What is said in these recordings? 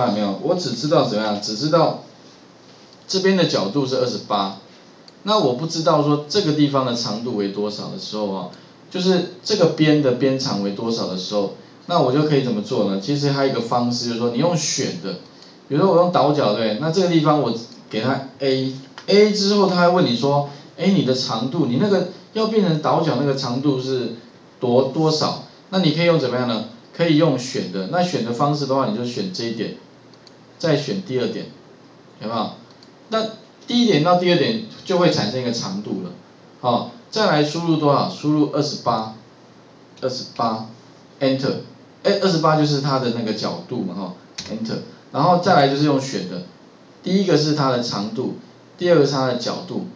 看到没有？我只知道怎么样？只知道这边的角度是二十八，那我不知道说这个地方的长度为多少的时候啊，就是这个边的边长为多少的时候，那我就可以怎么做呢？其实还有一个方式，就是说你用选的，比如说我用倒角对，那这个地方我给它 a，a 之后他还问你说，哎你的长度，你那个要变成倒角那个长度是多多少？那你可以用怎么样呢？可以用选的，那选的方式的话，你就选这一点，再选第二点，有没有？那第一点到第二点就会产生一个长度了，好，再来输入多少？输入二十八，二十八，Enter，哎，二十八就是它的那个角度嘛，哈，Enter，然后再来就是用选的，第一个是它的长度，第二个是它的角度，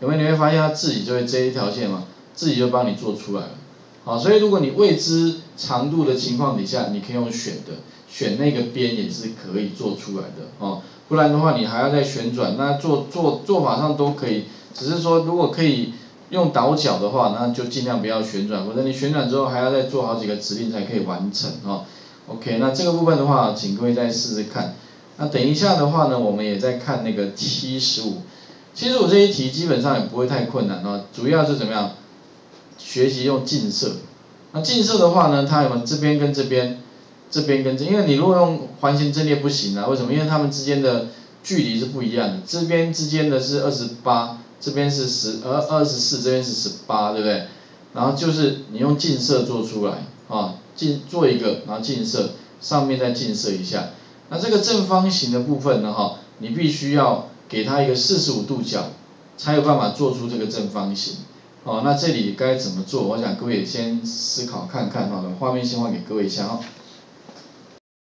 有没有？你会发现它自己就会这一条线嘛，自己就帮你做出来了。好，所以如果你未知长度的情况底下，你可以用选的，选那个边也是可以做出来的哦。不然的话，你还要再旋转，那做做做法上都可以，只是说如果可以用倒角的话，那就尽量不要旋转，否则你旋转之后还要再做好几个指令才可以完成哦。OK，那这个部分的话，请各位再试试看。那等一下的话呢，我们也在看那个七十五，七十五这一题基本上也不会太困难哦，主要是怎么样？学习用近色，那近色的话呢，它有这边跟这边，这边跟这，因为你如果用环形阵列不行啊，为什么？因为它们之间的距离是不一样的，这边之间的是二十八，这边是十，呃二十四，这边是十八，对不对？然后就是你用近色做出来，啊，近做一个，然后近色，上面再近色一下，那这个正方形的部分呢，哈，你必须要给它一个四十五度角，才有办法做出这个正方形。哦，那这里该怎么做？我想各位先思考看看，好的，画面先换给各位一下哈。